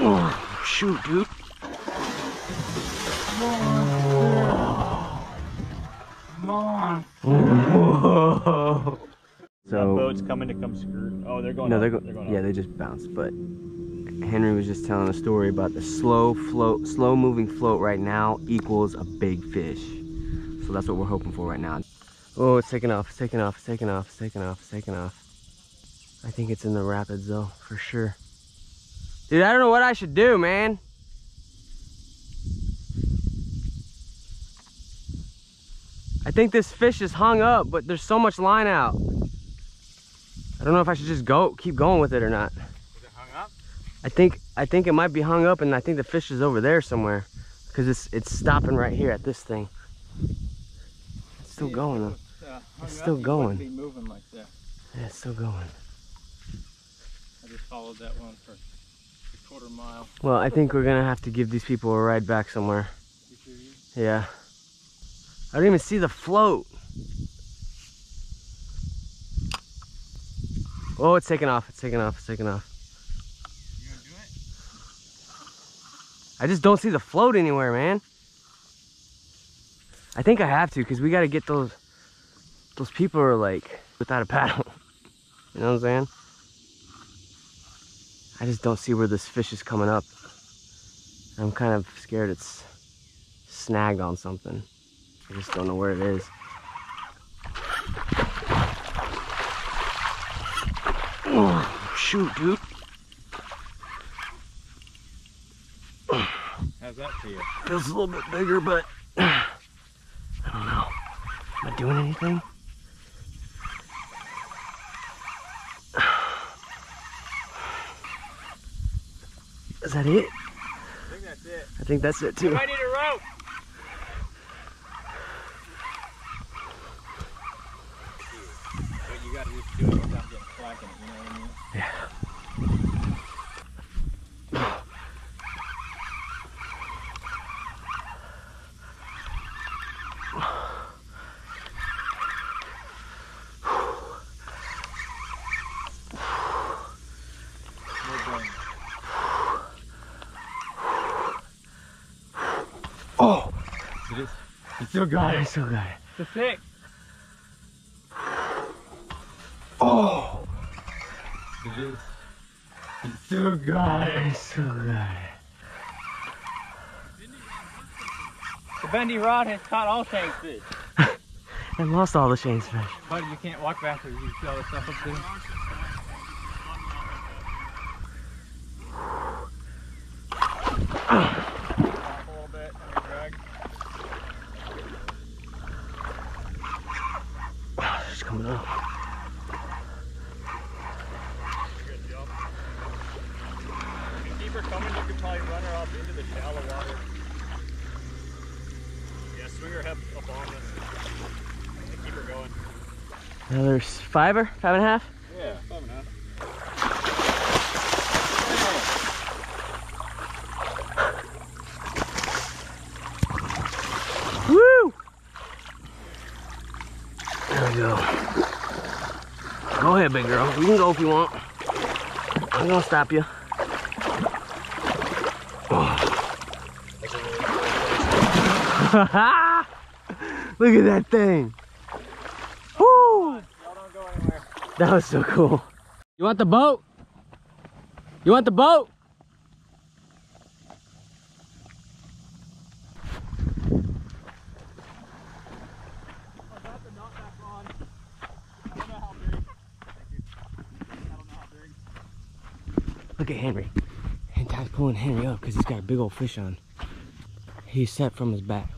Oh, shoot, dude. Whoa. That So boat's coming to come screw. Oh, they're going. no, up. they're, go- going yeah, up. they just bounced. But Henry was just telling a story about the slow float, slow moving float right now equals a big fish. So that's what we're hoping for right now. Oh, it's taking off, it's taking off, it's taking off, it's taking off, it's taking off. I think it's in the rapids though, for sure. Dude, I don't know what I should do, man. I think this fish is hung up, but there's so much line out. I don't know if I should just go, keep going with it or not. Is it hung up? I think I think it might be hung up, and I think the fish is over there somewhere, because it's it's stopping right here at this thing. It's still going though. Uh, It's still going. Be moving like. Yeah, it's still going. I just followed that one for a quarter mile. Well, I think we're gonna have to give these people a ride back somewhere. You sure you? Yeah. I don't even see the float. Oh, it's taking off. It's taking off. It's taking off. You gonna do it? I just don't see the float anywhere, man. I think I have to because we got to get those those people are like without a paddle. you know what I'm saying? I just don't see where this fish is coming up. I'm kind of scared it's snagged on something. I just don't know where it is. Oh, shoot, dude. How's that for you? Feels a little bit bigger, but I don't know. Am I doing anything? That it? I think that's it. I think that's it too. I need a rope. But you gotta just do it without getting slack in it, you know what I mean? Yeah. We're done. Oh, It is. You still got I it. still got it. It's a six. Oh, It is. You still got I still got it. The bendy rod has caught all shank fish. I lost all the Shane's fish. But you can't walk backwards. You see all the stuff up there? Back a little bit, and we drag. Oh, it's coming up. Good job. If you keep her coming, you could probably run her up into the shallow water. Yeah, swing her head up on this. And keep her going. Another fiver, five and a half. Yeah, five and a half. Woo! There we go. Go ahead, big girl. You can go if you want. I'm gonna stop you. Look at that thing. Woo! Y'all don't go anywhere. That was so cool. You want the boat? You want the boat? Look at Henry. And Ty's pulling Henry up because he's got a big old fish on. He's set from his back.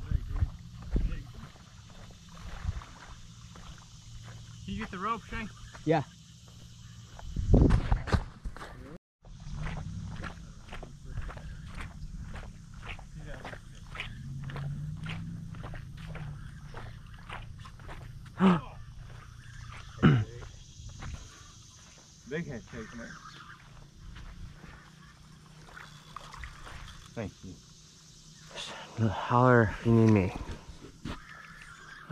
Can you get the rope, Shane? Yeah. Big head taking it. Thank you. Holler if you need me.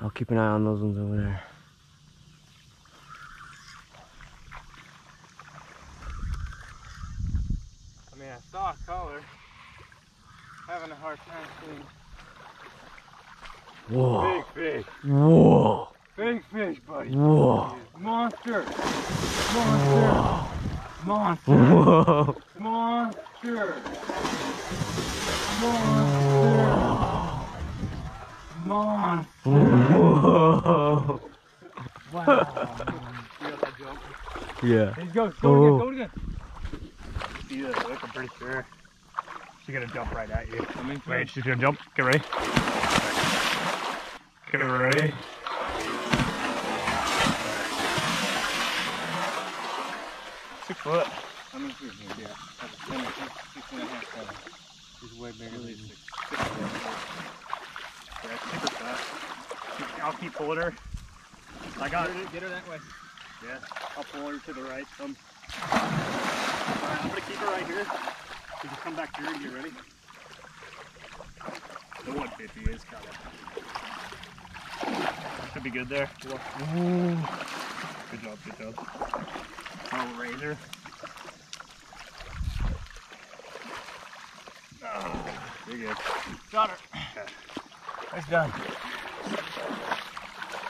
I'll keep an eye on those ones over there. Hard time seeing. Whoa. Big fish. Whoa. Big fish, buddy. Whoa. Monster. Monster. Monster. Whoa. Monster. Monster. Monster. Whoa. Wow. you got that jump? Yeah. He's go. Go Oh. again. Go again. See uh, that hook? I'm pretty sure. She's gonna jump right at you. Wait, she's gonna jump. Get ready. Get ready. Six foot. How many feet is it? That's a ten, six, six and a half, seven. He's way bigger than six. Yeah, super fat. I'll keep pulling her. I got it. Get her that way. Yeah, I'll pull her to the right some. Alright, I'm gonna keep her right here. You can come here ready. The 150 is coming. Should be good there. Good job, good job. Little razor. Oh, you're good. Got her. Okay. Nice done.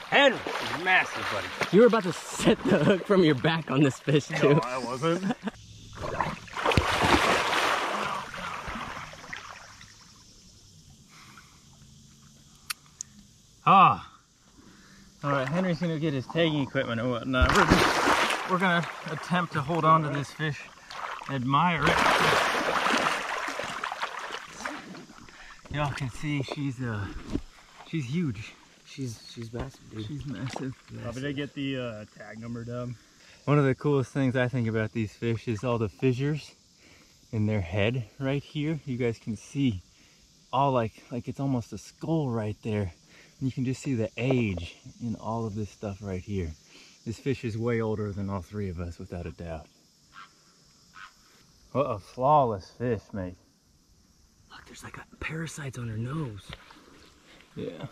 Henry is massive, buddy. You were about to set the hook from your back on this fish too. No, I wasn't. Ah. All right, Henry's gonna get his tagging equipment and whatnot. We're, just, we're gonna attempt to hold on to this fish, admire it. Y'all can see she's uh, she's huge. She's she's massive, dude. She's massive. How did I get the uh, tag number down? One of the coolest things I think about these fish is all the fissures in their head right here. You guys can see all like like it's almost a skull right there. And you can just see the age in all of this stuff right here. This fish is way older than all three of us, without a doubt. What a flawless fish, mate. Look, there's like a parasites on her nose. Yeah.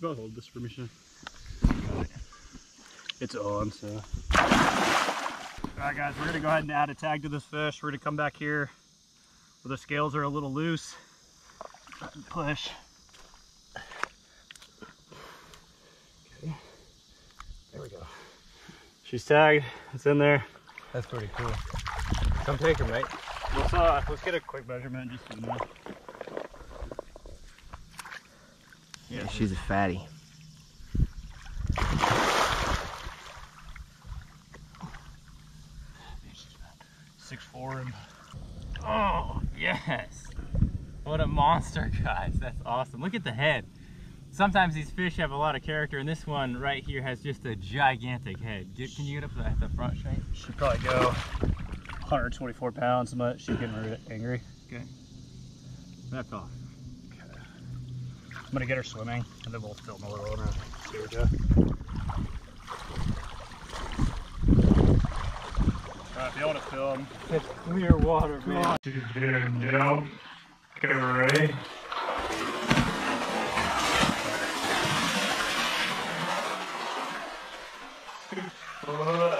Both hold this for me, Sean. It's on, so. Alright guys, we're gonna go ahead and add a tag to this fish. We're gonna come back here where the scales are a little loose. Push. There we go. She's tagged, it's in there. That's pretty cool. Come take her, mate. Let's uh let's get a quick measurement just so you know. Yeah, she's a fatty. Six four and Oh, yes. What a monster, guys. That's awesome. Look at the head. Sometimes these fish have a lot of character, and this one right here has just a gigantic head. Get, can you get up at the front, Shane? should probably go 124 pounds, but she's getting really angry. Okay. Back off. Okay. I'm gonna get her swimming and then we'll film a little and see her go. Alright, if you want to film. It's clear water, man. She's doing jump. Get ready. Good.